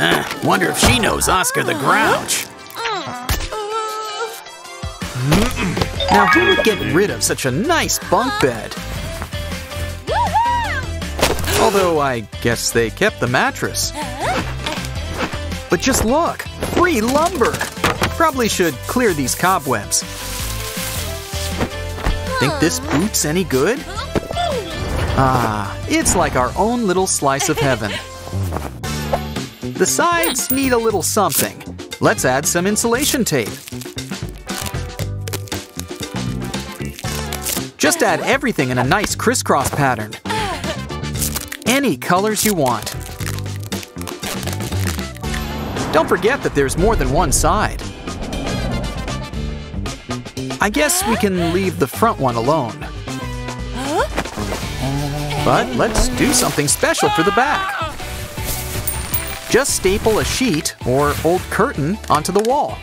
Uh, wonder if she knows Oscar the Grouch. Now who would get rid of such a nice bunk bed? Although I guess they kept the mattress. But just look, free lumber. Probably should clear these cobwebs. Think this boot's any good? Ah, it's like our own little slice of heaven. The sides need a little something. Let's add some insulation tape. Just add everything in a nice crisscross pattern. Any colors you want. Don't forget that there's more than one side. I guess we can leave the front one alone. But let's do something special for the back. Just staple a sheet or old curtain onto the wall.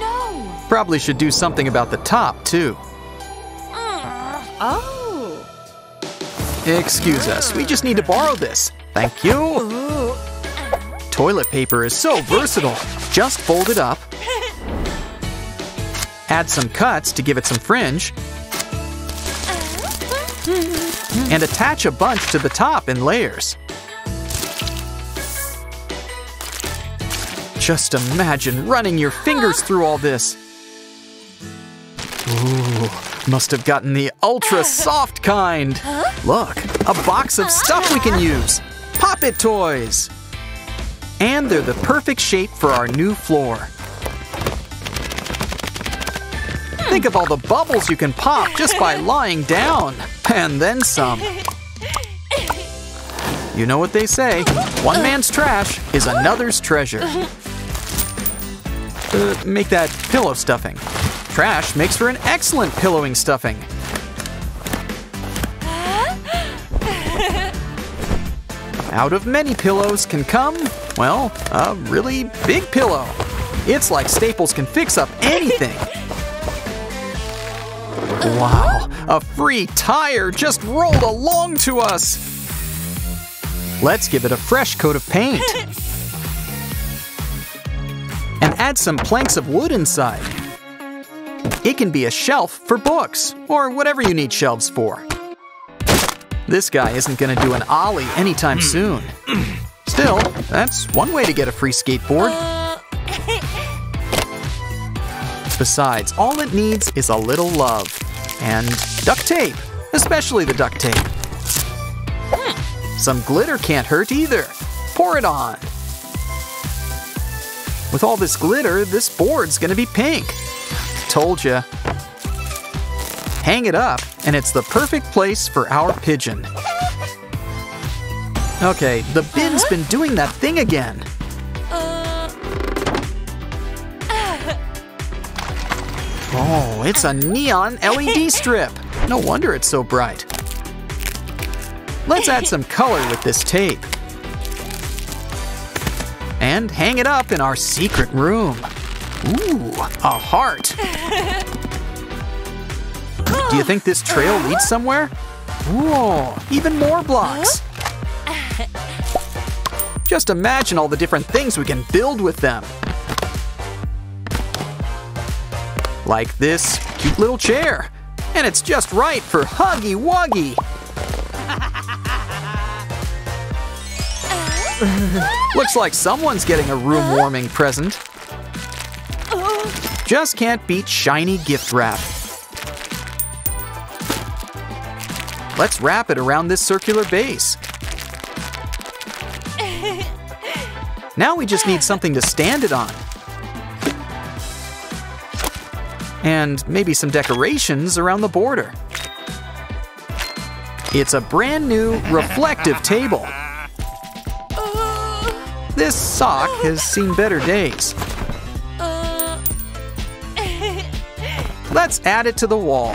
Uh, Probably should do something about the top, too. Oh. Excuse us, we just need to borrow this. Thank you. Toilet paper is so versatile. Just fold it up. Add some cuts to give it some fringe. And attach a bunch to the top in layers. Just imagine running your fingers through all this. Ooh, must have gotten the ultra soft kind. Look, a box of stuff we can use. Pop It toys. And they're the perfect shape for our new floor. Think of all the bubbles you can pop just by lying down. And then some. You know what they say one man's trash is another's treasure. Uh, make that pillow stuffing. Trash makes for an excellent pillowing stuffing. Out of many pillows can come, well, a really big pillow. It's like Staples can fix up anything. Wow, a free tire just rolled along to us. Let's give it a fresh coat of paint. And add some planks of wood inside. It can be a shelf for books, or whatever you need shelves for. This guy isn't gonna do an ollie anytime hmm. soon. Still, that's one way to get a free skateboard. Uh, Besides, all it needs is a little love. And duct tape, especially the duct tape. Some glitter can't hurt either. Pour it on. With all this glitter, this board's gonna be pink. Told ya. Hang it up, and it's the perfect place for our pigeon. Okay, the bin's uh-huh. been doing that thing again. Uh. Oh, Oh, it's a neon LED strip. No wonder it's so bright. Let's add some color with this tape. And hang it up in our secret room. Ooh, a heart. Do you think this trail leads somewhere? Whoa, even more blocks. Just imagine all the different things we can build with them. Like this cute little chair. And it's just right for Huggy Wuggy. Looks like someone's getting a room warming present. Just can't beat shiny gift wrap. Let's wrap it around this circular base. Now we just need something to stand it on. And maybe some decorations around the border. It's a brand new reflective table. This sock has seen better days. Let's add it to the wall.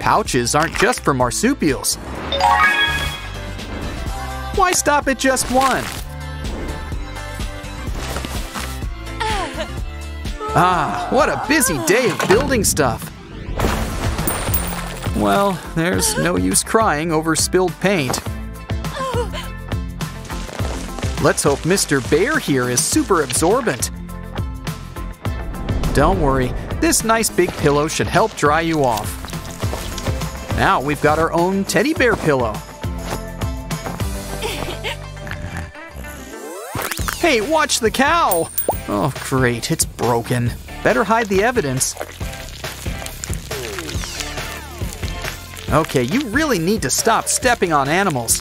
Pouches aren't just for marsupials. Why stop at just one? Ah, what a busy day of building stuff. Well, there's no use crying over spilled paint. Let's hope Mr. Bear here is super absorbent. Don't worry, this nice big pillow should help dry you off. Now we've got our own teddy bear pillow. Hey, watch the cow! Oh, great, it's broken. Better hide the evidence. Okay, you really need to stop stepping on animals.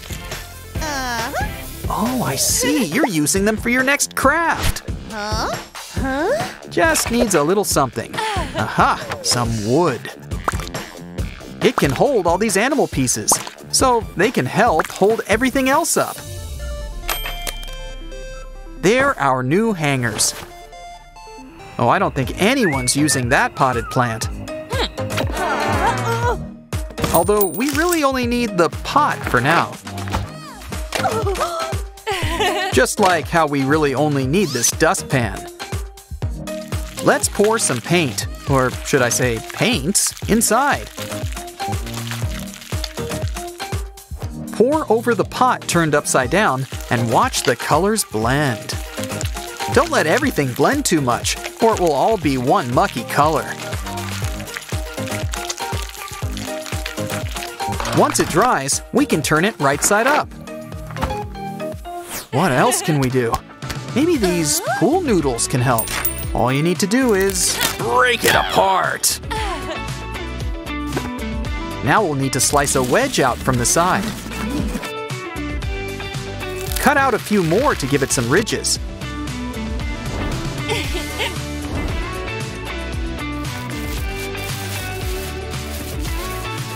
Uh-huh. Oh, I see. You're using them for your next craft. Huh? Huh? Just needs a little something. Aha, some wood. It can hold all these animal pieces, so they can help hold everything else up. They're our new hangers. Oh, I don't think anyone's using that potted plant. Although we really only need the pot for now. Just like how we really only need this dustpan. Let's pour some paint, or should I say paints, inside. Pour over the pot turned upside down and watch the colors blend. Don't let everything blend too much, or it will all be one mucky color. Once it dries, we can turn it right side up. What else can we do? Maybe these pool noodles can help. All you need to do is break it apart. Now we'll need to slice a wedge out from the side. Cut out a few more to give it some ridges.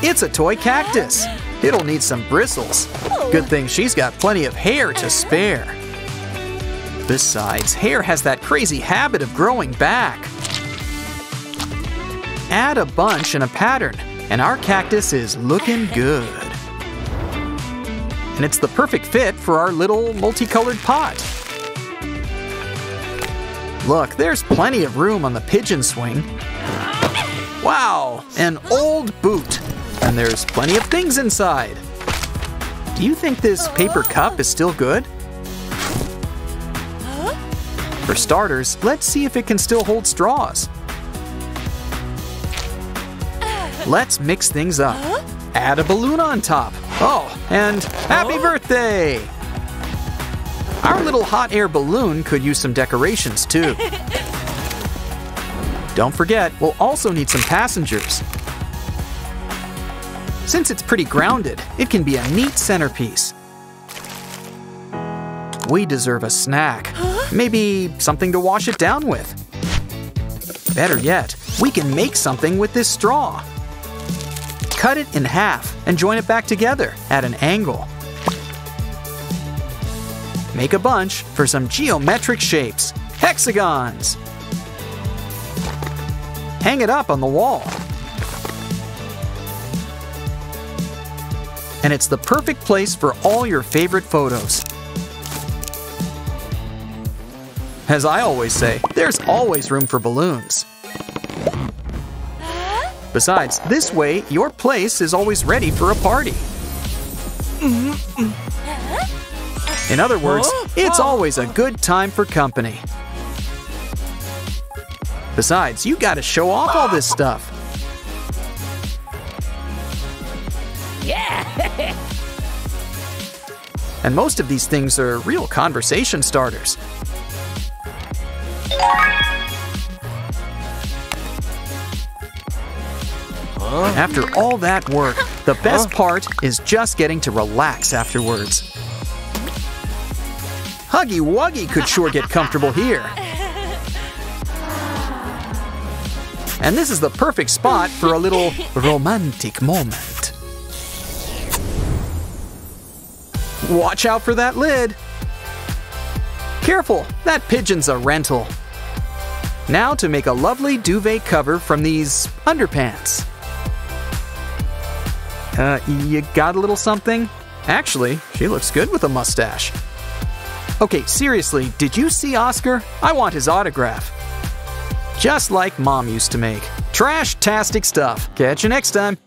It's a toy cactus. It'll need some bristles. Good thing she's got plenty of hair to spare. Besides, hair has that crazy habit of growing back. Add a bunch and a pattern, and our cactus is looking good. And it's the perfect fit for our little multicolored pot. Look, there's plenty of room on the pigeon swing. Wow, an old boot. And there's plenty of things inside. Do you think this paper cup is still good? For starters, let's see if it can still hold straws. Let's mix things up. Add a balloon on top. Oh, and happy oh. birthday! Our little hot air balloon could use some decorations too. Don't forget, we'll also need some passengers. Since it's pretty grounded, it can be a neat centerpiece. We deserve a snack. Maybe something to wash it down with. Better yet, we can make something with this straw. Cut it in half and join it back together at an angle. Make a bunch for some geometric shapes, hexagons. Hang it up on the wall. and it's the perfect place for all your favorite photos. As I always say, there's always room for balloons. Besides, this way, your place is always ready for a party. Mm-hmm. In other words, oh, it's oh. always a good time for company. Besides, you gotta show off all this stuff. Yeah! and most of these things are real conversation starters. After all that work, the best part is just getting to relax afterwards. Huggy Wuggy could sure get comfortable here. And this is the perfect spot for a little romantic moment. Watch out for that lid. Careful, that pigeon's a rental. Now to make a lovely duvet cover from these underpants. Uh, you got a little something? Actually, she looks good with a mustache. Okay, seriously, did you see Oscar? I want his autograph. Just like Mom used to make. Trash-tastic stuff. Catch you next time.